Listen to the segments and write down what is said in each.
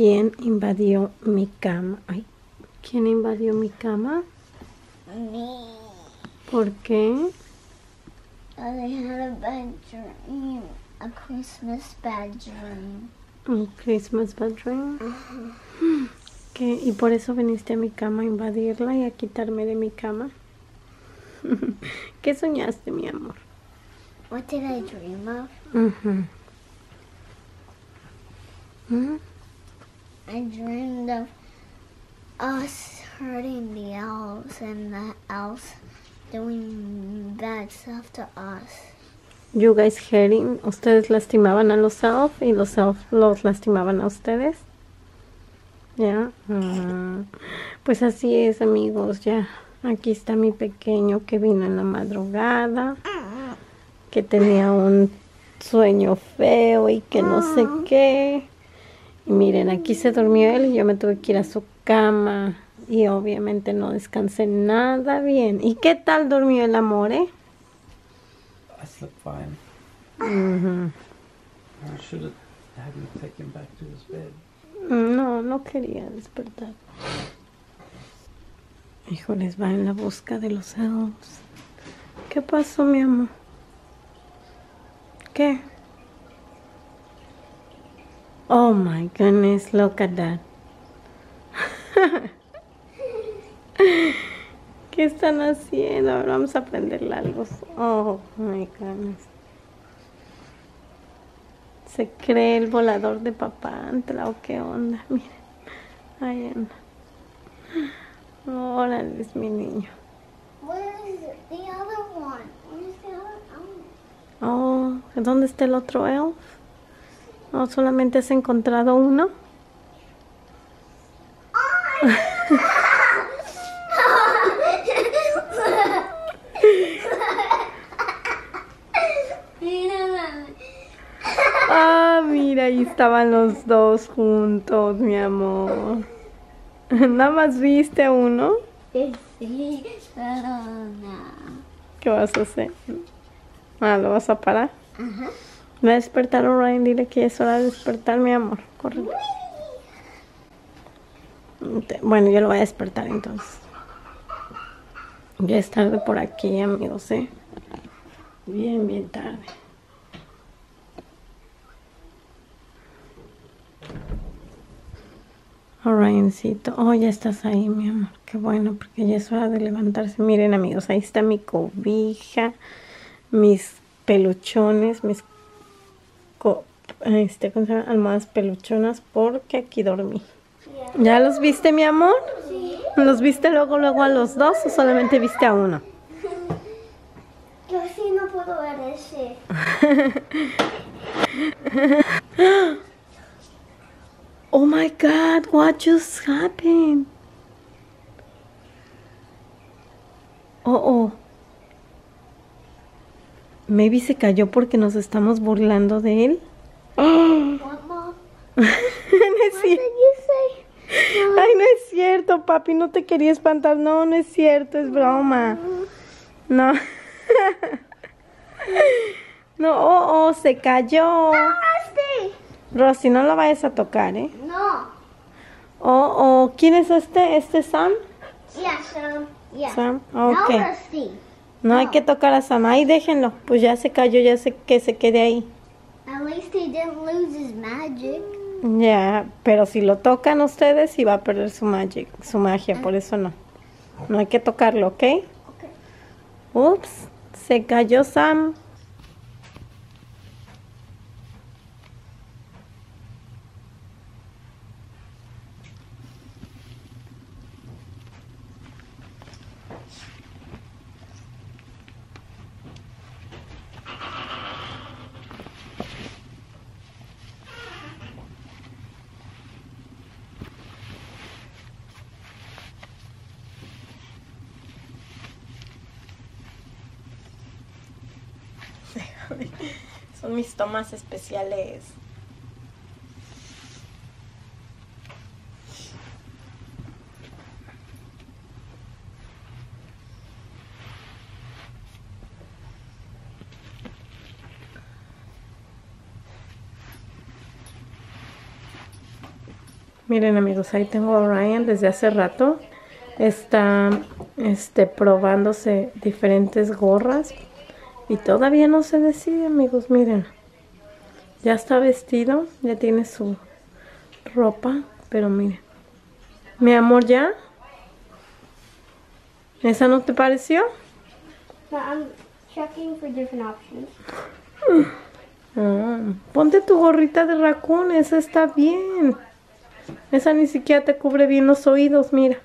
¿Quién invadió mi cama? Ay, ¿quién invadió mi cama? Me. ¿Por qué? I had a bad dream. A Christmas bad dream. Un Christmas bad dream. ¿Qué? ¿Y por eso viniste a mi cama a invadirla y a quitarme de mi cama? ¿Qué soñaste, mi amor? What did I dream of? Ujú. ¿Mm? I dreamed of us hurting the elves and the elves doing bad stuff to us. You guys hurting, ustedes lastimaban a los elf y los elf los lastimaban a ustedes. Ya, ah, pues así es, amigos. Ya, aquí está mi pequeño que vino en la madrugada, que tenía un sueño feo y que no sé qué. Y miren, aquí se durmió él y yo me tuve que ir a su cama y obviamente no descansé nada bien. ¿Y qué tal durmió el amor, eh? I slept fine. Ujú. I should have had him take him back to his bed. No, no quería despertar. Híjoles, va en la busca de los elves. ¿Qué pasó, mi amor? ¿Qué? Oh my goodness, look at that. ¿Qué están haciendo? A ver, vamos a prenderle algo. Oh my goodness. Se cree el volador de Papantla o qué onda. Miren. Ahí anda. Órale, es mi niño. Where is the other one? Where's the other one? Oh, ¿dónde está el otro elf? ¿O solamente has encontrado uno? Ah, mira, ahí estaban los dos juntos, mi amor. Nada más viste a uno. Sí, pero no. ¿Qué vas a hacer? Ah, ¿lo vas a parar? Ajá. Va a despertar Ryan, dile que es hora de despertar, mi amor. Corre. Bueno, yo lo voy a despertar entonces. Ya es tarde por aquí, amigos, ¿eh? Bien, bien tarde. Oh, Ryancito. Oh, ya estás ahí, mi amor. Qué bueno, porque ya es hora de levantarse. Miren, amigos, ahí está mi cobija, mis peluchones, mis este, ¿cómo se llama? almohadas peluchonas, porque aquí dormí. ¿Ya los viste, mi amor? Sí. ¿Los viste luego, luego a los dos o solamente viste a uno? Yo sí no puedo ver ese. Oh my God, what just happened? Oh, oh. Maybe se cayó porque nos estamos burlando de él. No es cierto. Ay, no es cierto, papi, no te quería espantar. No, no es cierto, es broma. No. No, oh, oh, se cayó. Rosy, no lo vayas a tocar, ¿eh? No. Oh, oh, ¿quién es este? ¿Este Sam? Yeah, Sam. Yeah. Sam, No, ok. Rusty. No hay que tocar a Sam. Ahí déjenlo. Pues ya se cayó, ya sé que se quede ahí. At least he didn't lose his magic. Ya, pero si lo tocan ustedes, sí va a perder su magic, su magia, por eso no. No hay que tocarlo, ¿ok? Ups, se cayó Sam. Son mis tomas especiales. Miren amigos, ahí tengo a Ryan desde hace rato. Está este, probándose diferentes gorras. Y todavía no se decide amigos, miren. Ya está vestido, ya tiene su ropa. Pero miren. Mi amor, ¿ya? ¿Esa no te pareció? No, I'm checking for different options. Ah, ponte tu gorrita de raccoon, esa está bien. Esa ni siquiera te cubre bien los oídos, mira.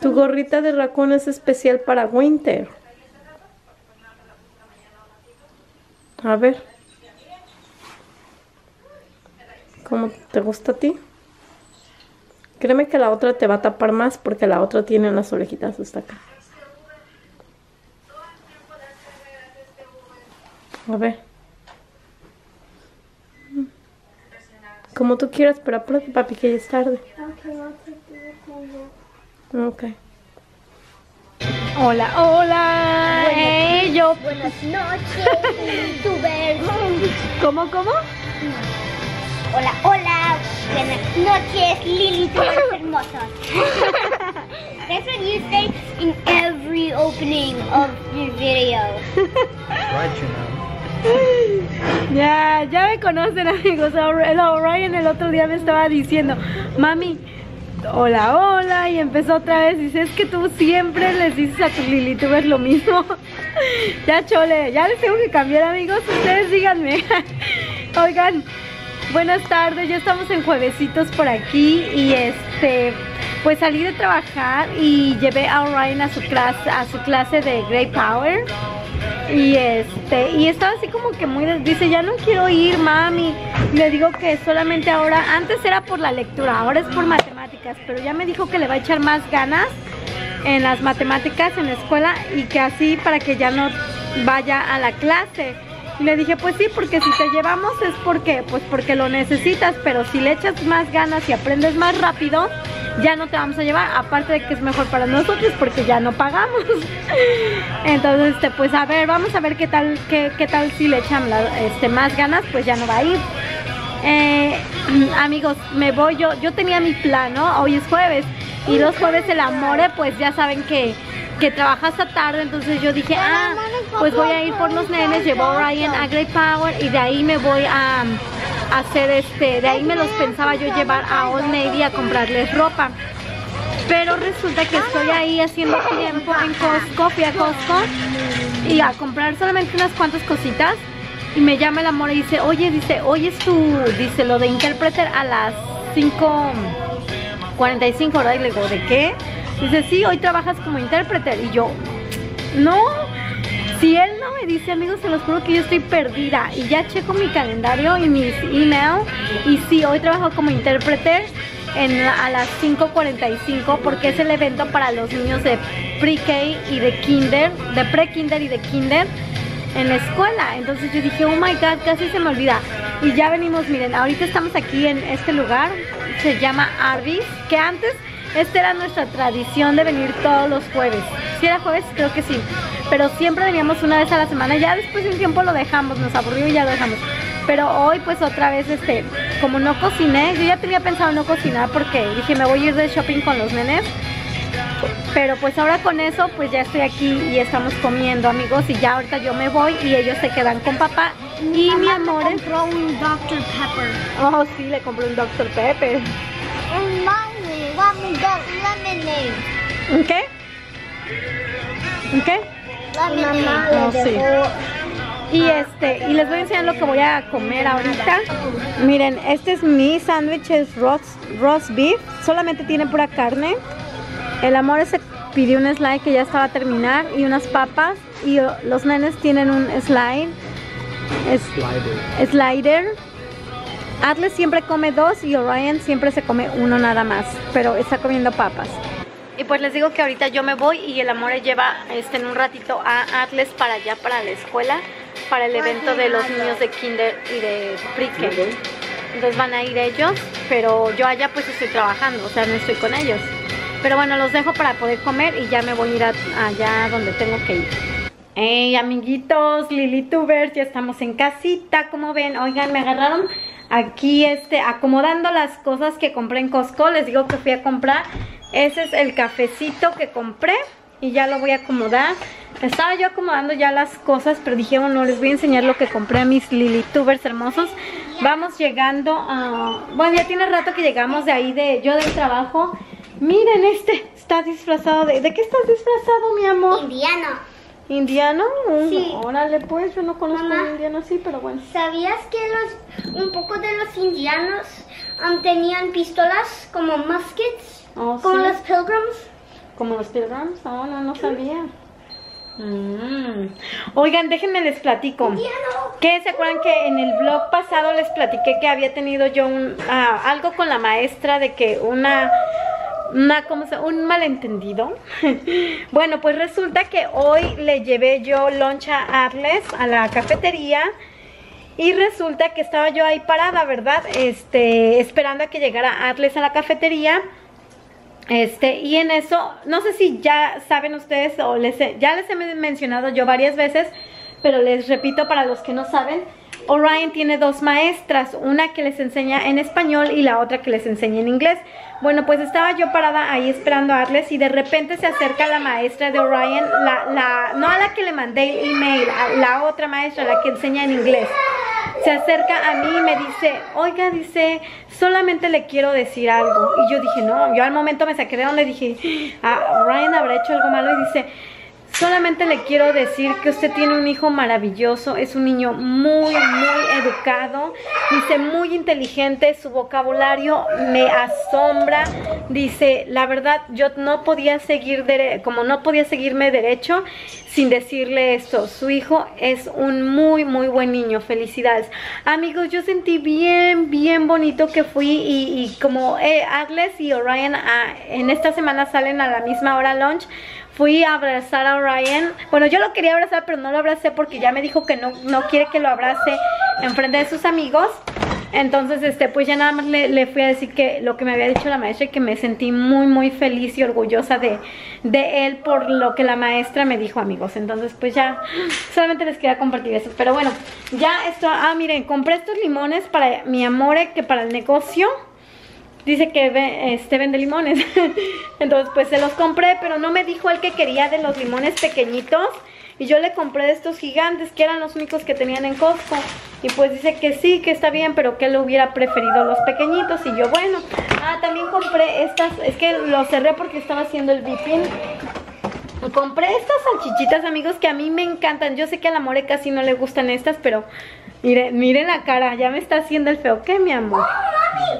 Tu gorrita de raccoon es especial para winter. A ver. ¿Cómo te gusta a ti? Créeme que la otra te va a tapar más porque la otra tiene las orejitas hasta acá. A ver. Como tú quieras, pero apúrate, papi, que ya es tarde. Ok. Hola, hola. Eh, yo. Buenas noches, youtubers. ¿Cómo, cómo? Hola, hola. Buenas noches, Lili, youtubers hermosos. That's what you say in every opening of your video. Right, you know. Ya, ya me conocen, amigos. El O'Ryan el otro día me estaba diciendo, mami, hola, hola. Y empezó otra vez. Dice, es que tú siempre les dices a tus Lilitubers lo mismo. ya, chole, ya les tengo que cambiar, amigos. Ustedes díganme. Oigan, buenas tardes. Ya estamos en juevesitos por aquí. Y este. Pues salí de trabajar y llevé a Orion a su clase, a su clase de Great Power. Y este, y estaba así como que muy, dice, ya no quiero ir, mami. Le digo que solamente ahora, antes era por la lectura, ahora es por matemáticas, pero ya me dijo que le va a echar más ganas en las matemáticas en la escuela y que así para que ya no vaya a la clase. Y le dije, pues sí, porque si te llevamos es porque, pues porque lo necesitas, pero si le echas más ganas y aprendes más rápido, ya no te vamos a llevar, aparte de que es mejor para nosotros porque ya no pagamos. Entonces, este, pues a ver, vamos a ver qué tal, qué, qué tal si le echan la- este, más ganas, pues ya no va a ir. Eh, amigos, me voy yo, yo tenía mi plan, ¿no? Hoy es jueves y los jueves el amore, pues ya saben que, que trabaja hasta tarde, entonces yo dije, ah, pues voy a ir por los nenes, llevo a Ryan a Great Power y de ahí me voy a, a hacer este, de ahí me los pensaba yo llevar a Old Navy a comprarles ropa. Pero resulta que estoy ahí haciendo tiempo en Costco, fui a Costco y a comprar solamente unas cuantas cositas y me llama el amor y dice, oye, dice, hoy es tu, dice, lo de Interpreter a las 5.45, ¿verdad? Y le digo, ¿de qué? Dice, sí, hoy trabajas como Interpreter. Y yo, no, si él dice, amigos, se los juro que yo estoy perdida. Y ya checo mi calendario y mis email. Y sí, hoy trabajo como intérprete en, a las 5.45 porque es el evento para los niños de pre-K y de kinder, de pre-kinder y de kinder en la escuela. Entonces yo dije, oh my god, casi se me olvida. Y ya venimos, miren, ahorita estamos aquí en este lugar, se llama Arby's, que antes esta era nuestra tradición de venir todos los jueves. Si era jueves, creo que sí. Pero siempre veníamos una vez a la semana. Ya después de un tiempo lo dejamos, nos aburrió y ya lo dejamos. Pero hoy pues otra vez, este, como no cociné, yo ya tenía pensado no cocinar porque dije me voy a ir de shopping con los nenes. Pero pues ahora con eso pues ya estoy aquí y estamos comiendo amigos y ya ahorita yo me voy y ellos se quedan con papá y mi amor es... compró un Dr. Pepper. Oh sí, le compré un Dr. Pepper. Lemonade. ¿Un qué? ¿Un qué? Lemonade. Oh, sí. Y este, y les voy a enseñar lo que voy a comer ahorita. Miren, este es mi sándwich, es roast, roast beef. Solamente tiene pura carne. El amor se pidió un slide que ya estaba a terminar y unas papas. Y los nenes tienen un slide. Es, Slider. slider. Atlas siempre come dos y Orion siempre se come uno nada más, pero está comiendo papas. Y pues les digo que ahorita yo me voy y el amor lleva este, en un ratito a Atlas para allá, para la escuela, para el evento de los niños de kinder y de pre-K. Entonces van a ir ellos, pero yo allá pues estoy trabajando, o sea, no estoy con ellos. Pero bueno, los dejo para poder comer y ya me voy a ir a- allá donde tengo que ir. Hey, amiguitos, Lilitubers, ya estamos en casita, como ven, oigan, me agarraron aquí, este, acomodando las cosas que compré en Costco, les digo que fui a comprar, ese es el cafecito que compré, y ya lo voy a acomodar, estaba yo acomodando ya las cosas, pero dije, bueno, les voy a enseñar lo que compré a mis Lilitubers hermosos, vamos llegando a, bueno, ya tiene rato que llegamos de ahí, de yo del trabajo, miren este, está disfrazado de, ¿de qué estás disfrazado, mi amor? Indiano. ¿Indiano? Un- Sí. Órale, pues, yo no conozco Mamá. un indiano así, pero bueno. ¿Sabías que los, un poco de los indianos um, tenían pistolas como muskets? Oh, como sí. los pilgrims. Como los pilgrims, no, no, no sabía. Mm. Oigan, déjenme les platico. ¿Qué? ¿Se acuerdan que en el blog pasado les platiqué que había tenido yo un, ah, algo con la maestra de que una, una ¿cómo se, un malentendido? bueno, pues resulta que hoy le llevé yo lunch a Arles a la cafetería y resulta que estaba yo ahí parada, ¿verdad? Este, esperando a que llegara Arles a la cafetería. Este, y en eso, no sé si ya saben ustedes o les he- ya les he men- mencionado yo varias veces, pero les repito para los que no saben, Orion tiene dos maestras, una que les enseña en español y la otra que les enseña en inglés. Bueno, pues estaba yo parada ahí esperando a Arles y de repente se acerca la maestra de Orion, la, la, no a la que le mandé el email, a la otra maestra, la que enseña en inglés se acerca a mí y me dice, oiga, dice, solamente le quiero decir algo. Y yo dije, no, yo al momento me saqué de donde dije, ah, Ryan habrá hecho algo malo y dice, solamente le quiero decir que usted tiene un hijo maravilloso, es un niño muy, muy educado, dice, muy inteligente, su vocabulario me asombra, dice, la verdad, yo no podía seguir, como no podía seguirme derecho sin decirle esto, su hijo es un muy, muy buen niño, felicidades. Amigos, yo sentí bien, bien bonito que fui y, como eh, Agnes y Orion ah, en esta semana salen a la misma hora lunch, fui a abrazar a Orion. Bueno, yo lo quería abrazar, pero no lo abracé porque ya me dijo que no, no quiere que lo abrace en frente de sus amigos. Entonces, este, pues ya nada más le, le fui a decir que lo que me había dicho la maestra y que me sentí muy, muy feliz y orgullosa de, de él por lo que la maestra me dijo, amigos. Entonces, pues ya, solamente les quería compartir eso. Pero bueno, ya esto, ah, miren, compré estos limones para mi amore, que para el negocio. Dice que este, vende limones. Entonces, pues se los compré, pero no me dijo el que quería de los limones pequeñitos. Y yo le compré de estos gigantes, que eran los únicos que tenían en Costco. Y pues dice que sí, que está bien, pero que él hubiera preferido los pequeñitos. Y yo, bueno. Ah, también compré estas, es que lo cerré porque estaba haciendo el beeping. Compré estas salchichitas, amigos, que a mí me encantan. Yo sé que a la More casi no le gustan estas, pero miren, miren la cara, ya me está haciendo el feo. ¿Qué, mi amor?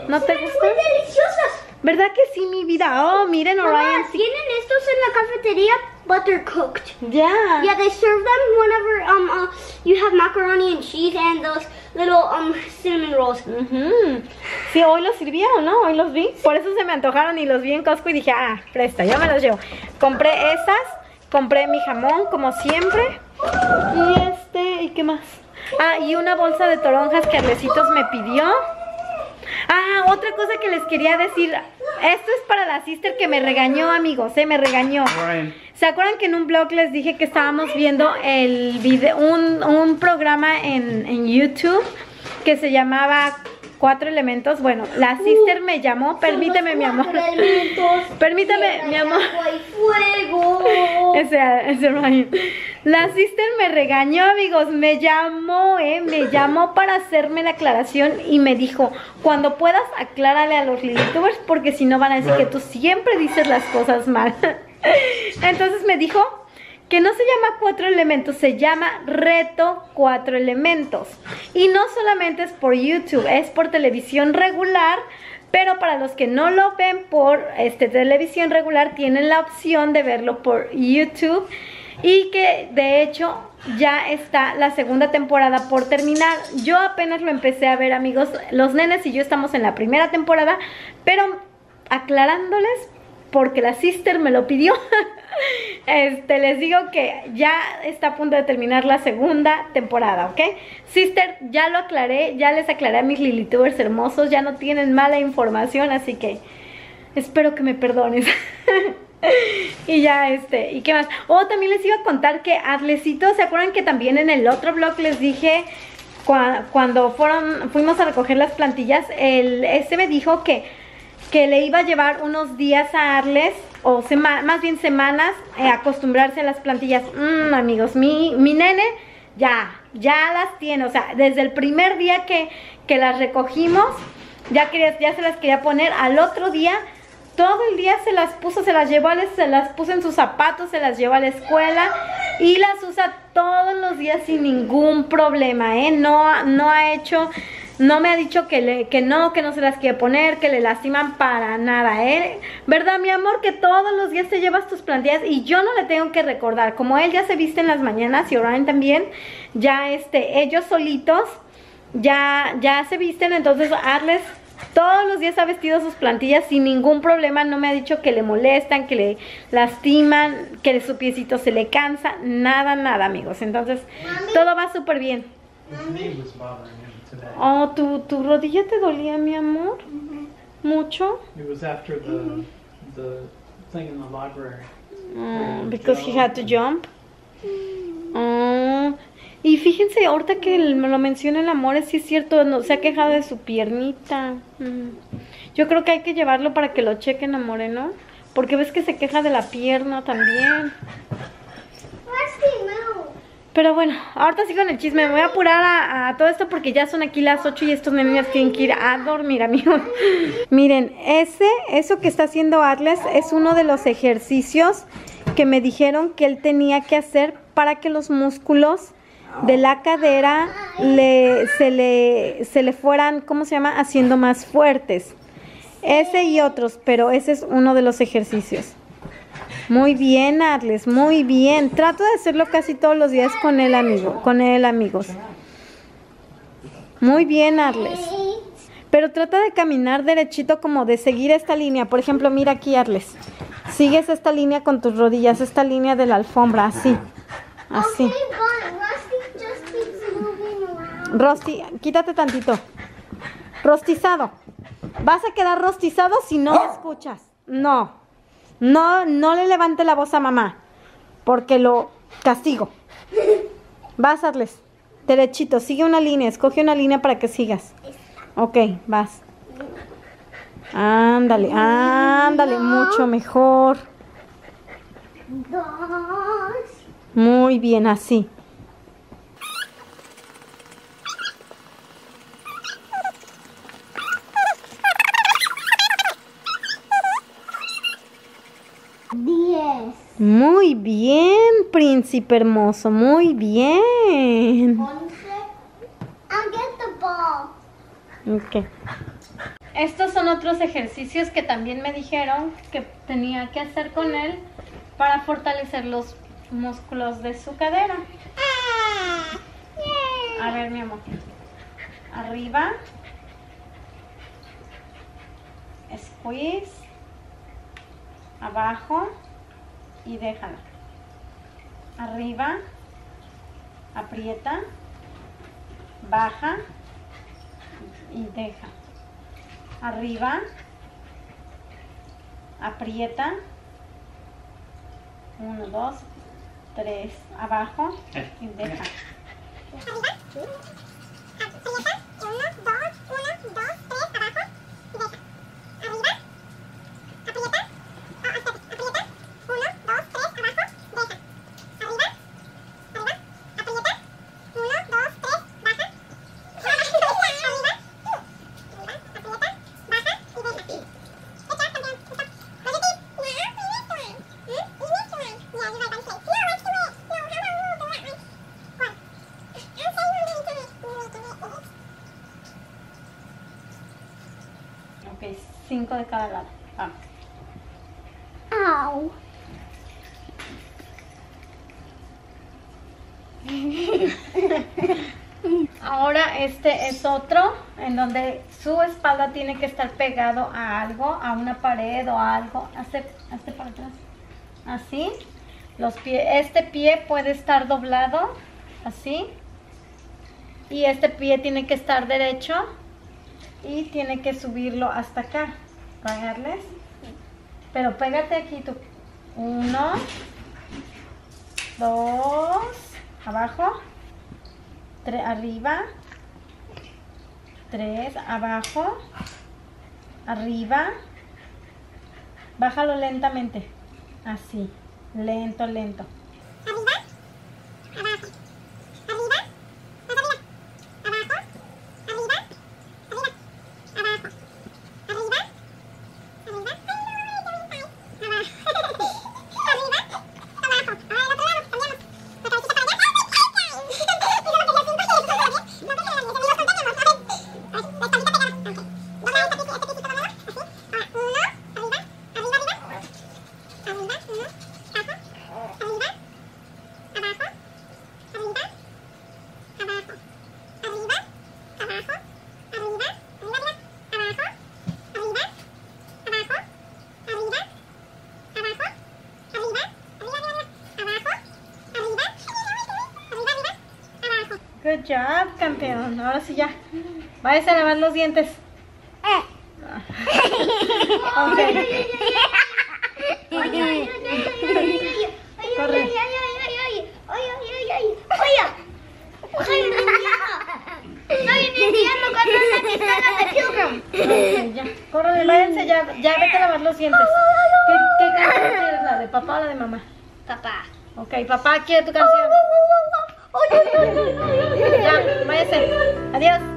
¿No te gustan? Deliciosas. ¿Verdad que sí, mi vida? Oh, miren, Orion. tienen estos en la cafetería butter cooked. Ya. Yeah, they serve them whenever um uh, you have macaroni and cheese and those little um cinnamon rolls. Ujú. Sí, hoy los sirvieron, ¿no? Hoy los vi. Por eso se me antojaron y los vi en Costco y dije, ah, presta, yo me los llevo. Compré esas, compré mi jamón, como siempre. Y este, ¿y qué más? Ah, y una bolsa de toronjas que Arlecitos me pidió. Ah, otra cosa que les quería decir. Esto es para la sister que me regañó, amigos, ¿eh? Me regañó. Ryan, ¿Se acuerdan que en un blog les dije que estábamos viendo el video, un, un programa en, en YouTube que se llamaba Cuatro Elementos? Bueno, la sister me llamó, permíteme mi amor. Permítame, mi amor. Fuego. Ese, ese Ryan. La sister me regañó, amigos. Me llamó, ¿eh? Me llamó para hacerme la aclaración y me dijo: Cuando puedas, aclárale a los Lilitubers porque si no van a decir que tú siempre dices las cosas mal. Entonces me dijo que no se llama cuatro elementos, se llama reto cuatro elementos. Y no solamente es por YouTube, es por televisión regular. Pero para los que no lo ven por este, televisión regular, tienen la opción de verlo por YouTube. Y que de hecho ya está la segunda temporada por terminar. Yo apenas lo empecé a ver, amigos. Los nenes y yo estamos en la primera temporada. Pero aclarándoles, porque la sister me lo pidió. Este, les digo que ya está a punto de terminar la segunda temporada, ¿ok? Sister, ya lo aclaré, ya les aclaré a mis Lilitubers hermosos, ya no tienen mala información, así que espero que me perdones. y ya este, ¿y qué más? Oh, también les iba a contar que Adlecito, ¿se acuerdan que también en el otro blog les dije cua- cuando fueron, fuimos a recoger las plantillas, el, este me dijo que, que le iba a llevar unos días a Arles, o más bien semanas, eh, acostumbrarse a las plantillas. Mm, amigos, mi, mi nene ya, ya las tiene, o sea, desde el primer día que, que las recogimos, ya, quería, ya se las quería poner, al otro día todo el día se las puso, se las llevó, a se las puso en sus zapatos, se las llevó a la escuela y las usa todos los días sin ningún problema, ¿eh? No, no ha hecho, no me ha dicho que, le, que no, que no se las quiere poner, que le lastiman para nada, ¿eh? ¿Verdad, mi amor? Que todos los días te llevas tus plantillas y yo no le tengo que recordar. Como él ya se viste en las mañanas y Orion también, ya este, ellos solitos ya, ya se visten, entonces Arles todos los días ha vestido sus plantillas sin ningún problema, no me ha dicho que le molestan, que le lastiman, que su piecito se le cansa, nada, nada amigos, entonces todo va súper bien. His Oh, ¿tu, ¿tu rodilla te dolía, mi amor? ¿Mucho? It was after the the thing in the library. Mm, because he had to jump. Oh, y fíjense, ahorita que el- me lo menciona el amor, sí es cierto, no, se ha quejado de su piernita. Mm. Yo creo que hay que llevarlo para que lo chequen, amore, ¿no? Porque ves que se queja de la pierna también. Pero bueno, ahorita sigo en el chisme. Me voy a apurar a, a todo esto porque ya son aquí las 8 y estos niños tienen que ir a dormir, amigos. Miren, ese, eso que está haciendo Atlas es uno de los ejercicios que me dijeron que él tenía que hacer para que los músculos de la cadera le, se, le, se le fueran, ¿cómo se llama? Haciendo más fuertes. Ese y otros, pero ese es uno de los ejercicios. Muy bien, Arles, muy bien. Trato de hacerlo casi todos los días con él, amigo, con él, amigos. Muy bien, Arles. Pero trata de caminar derechito como de seguir esta línea. Por ejemplo, mira aquí, Arles. Sigues esta línea con tus rodillas, esta línea de la alfombra, así. Así. Rosti, quítate tantito. Rostizado. Vas a quedar rostizado si no me escuchas. No. No, no le levante la voz a mamá. Porque lo castigo. Vas, Arles. Derechito, sigue una línea. Escoge una línea para que sigas. Ok, vas. Ándale, ándale, mucho mejor. Muy bien, así. Diez. Muy bien, príncipe hermoso, muy bien. Once. I'll get the ball. Ok. Estos son otros ejercicios que también me dijeron que tenía que hacer con él para fortalecer los músculos de su cadera. A ver, mi amor. Arriba. Squeeze. Abajo. Y déjala arriba, aprieta, baja y deja. Arriba, aprieta, uno, dos, tres, abajo y eh, deja. de cada lado. Ah. Au. Ahora este es otro en donde su espalda tiene que estar pegado a algo, a una pared o a algo. Hazte, hazte para atrás. Así. Los pie, este pie puede estar doblado, así. Y este pie tiene que estar derecho y tiene que subirlo hasta acá. Pagarles. Pero pégate aquí tú. Uno, dos, abajo, tres, arriba, tres, abajo, arriba, bájalo lentamente, así, lento, lento. Good Váyase a lavar los dientes. Corre, váyanse ya. Ya vete a lavar los dientes. ¿Qué, qué canción quieres? ¿La de papá o la de mamá? Papá. Ok, papá quiere tu canción. Ya, váyase. Adiós.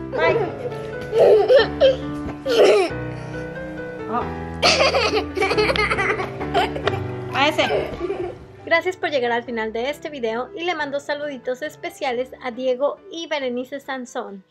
Gracias por llegar al final de este video y le mando saluditos especiales a Diego y Berenice Sansón.